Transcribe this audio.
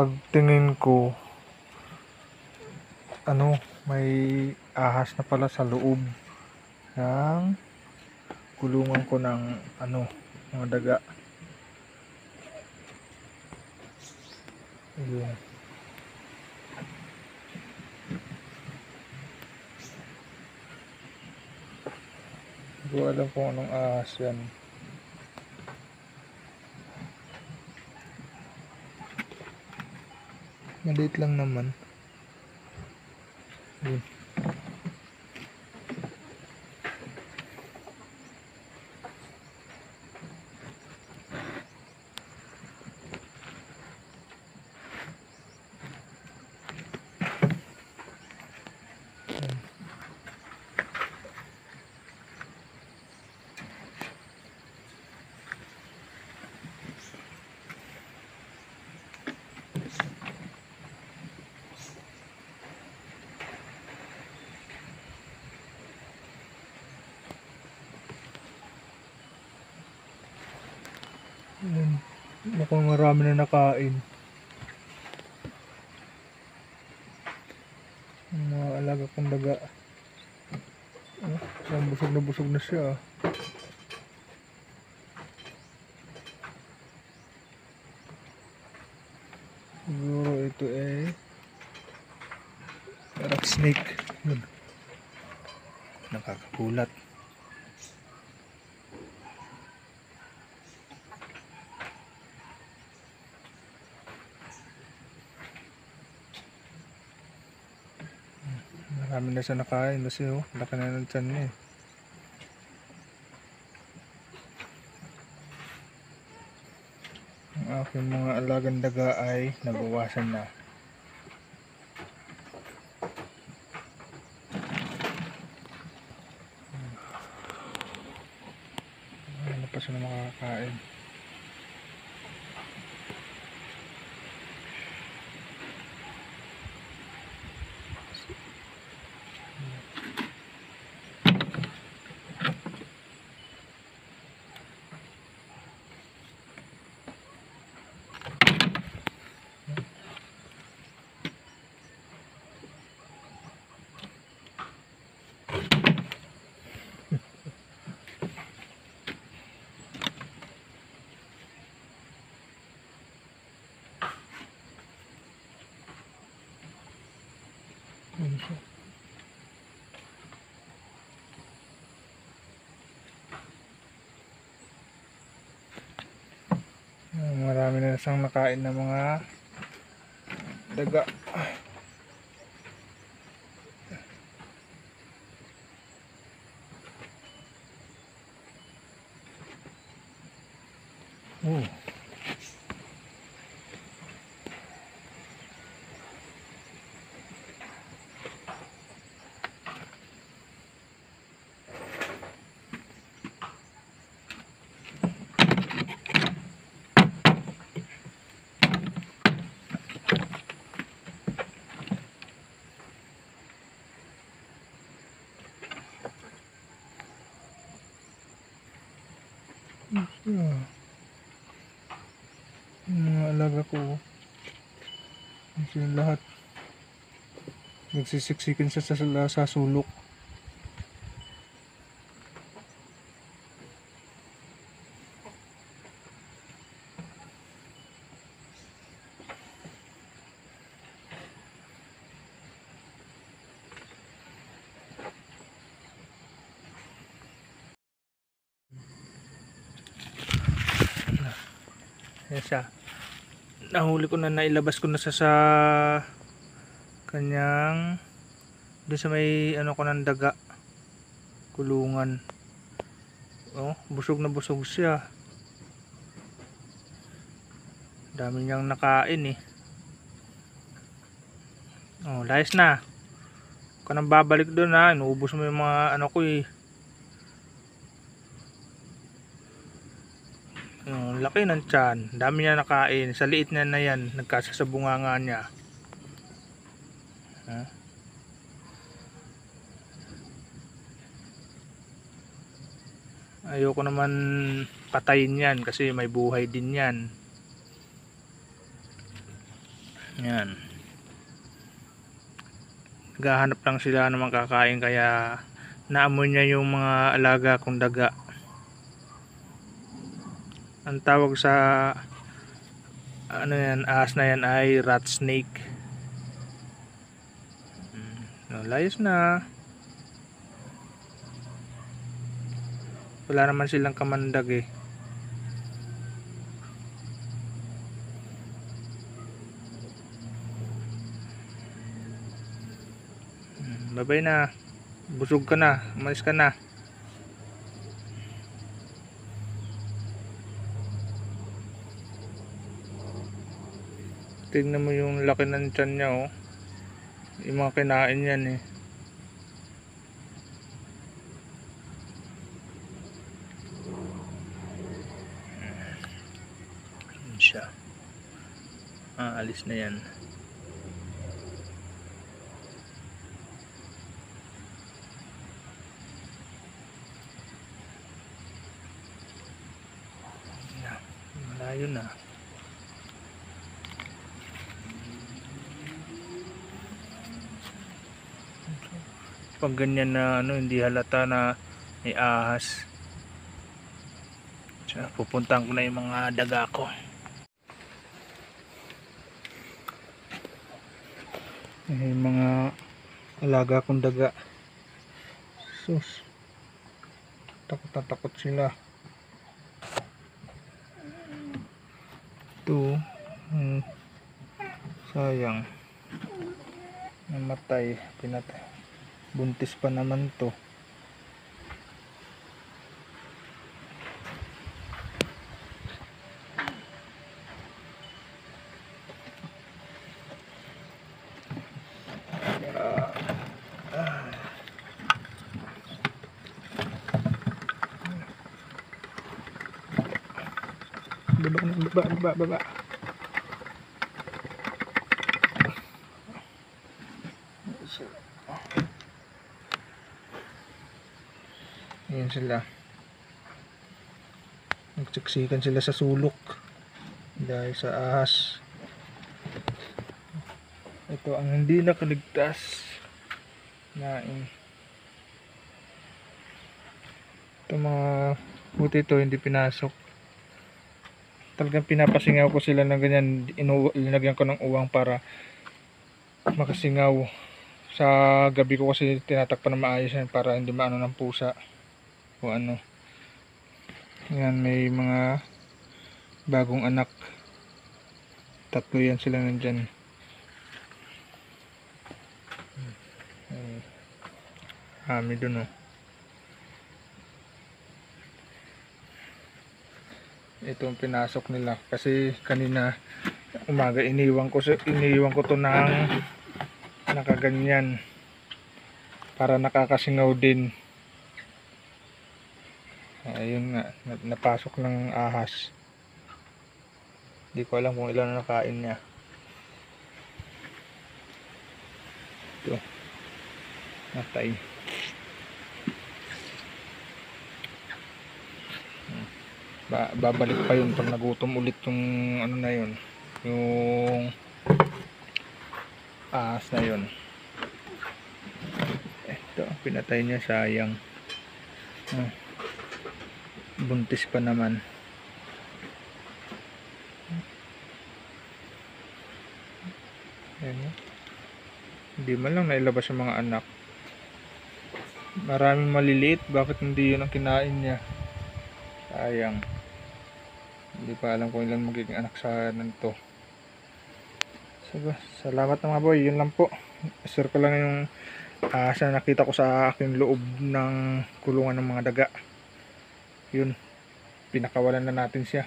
pagtingin ko ano may ahas na pala sa loob ng kulungan ko ng ano mga daga Ayun. Hindi ko alam kung anong ahas yan. Maliit lang naman. Ayun. Mukhang marami na nakain. Mga alaga kong daga. Parang busog na busog na siya. ah. Siguro ito eh parang snake. Yun. Marami na siya nakain kasi oh, laki na ng tiyan niya eh. Ang aking mga alagang daga ay nabawasan na. Ano pa sila makakain? Ayun siya. Ah, Marami na siyang nakain ng mga daga. Oh. Yeah. Yung mga alaga ko. Yung lahat. Nagsisiksikin siya sa, sa, sa sulok. Yan siya. Nahuli ko na nailabas ko na sa sa kanyang doon sa may ano ko ng daga kulungan. Oh, busog na busog siya. Dami niyang nakain eh. Oh, layas na. Ka nang babalik doon ha. Inuubos mo yung mga ano ko eh. Yung laki ng tiyan. Dami niya nakain. Sa liit niya na yan. Nagkasa sa bunganga niya. Ha? Ayoko naman patayin yan kasi may buhay din yan. Yan. Naghahanap lang sila ng makakain kaya naamoy niya yung mga alaga kong daga. Ang tawag sa ano yan, ahas na yan ay rat snake. Mm, no, layos na. Wala naman silang kamandag eh. Mm, Babay na. Busog ka na. Umalis ka na. Tignan mo yung laki ng tiyan niya oh. Yung mga kinain yan eh. Yun siya. Ah, alis na. Yan. Malayo na. Pag ganyan na ano, hindi halata na may ahas. So, pupuntahan ko na yung mga daga ko. Eh, mga alaga kong daga. Sus. Takot na takot sila. Ito. Hmm, sayang. Namatay. Pinatay. Buntis pa naman to. Baba, baba, baba. Ayan sila. Nagsiksikan sila sa sulok. Dahil sa ahas. Ito ang hindi nakaligtas. Nain. Ito mga buti ito hindi pinasok. Talagang pinapasingaw ko sila ng ganyan. Inu linagyan ko ng uwang para makasingaw. Sa gabi ko kasi tinatakpan na maayos yan para hindi maano ng pusa o ano. Yan may mga bagong anak. Tatlo yan sila nandyan. Hami dun oh. Ito ang pinasok nila. Kasi kanina umaga iniwan ko iniwan ko to ng nakaganyan. Para nakakasingaw din na- napasok ng ahas. Hindi ko alam kung ilan na nakain niya. Ito. Natay. Hmm. ba babalik pa yun pag nagutom ulit yung ano na yun. Yung ahas na yun. Ito pinatay niya sayang. Hmm buntis pa naman. Ayan, hindi man lang nailabas yung mga anak. Maraming maliliit. Bakit hindi yun ang kinain niya? Sayang. Hindi pa alam kung ilan magiging anak sa nito Sige, salamat mga boy. Yun lang po. Share ko lang yung ah, sa nakita ko sa aking loob ng kulungan ng mga daga yun. Pinakawalan na natin siya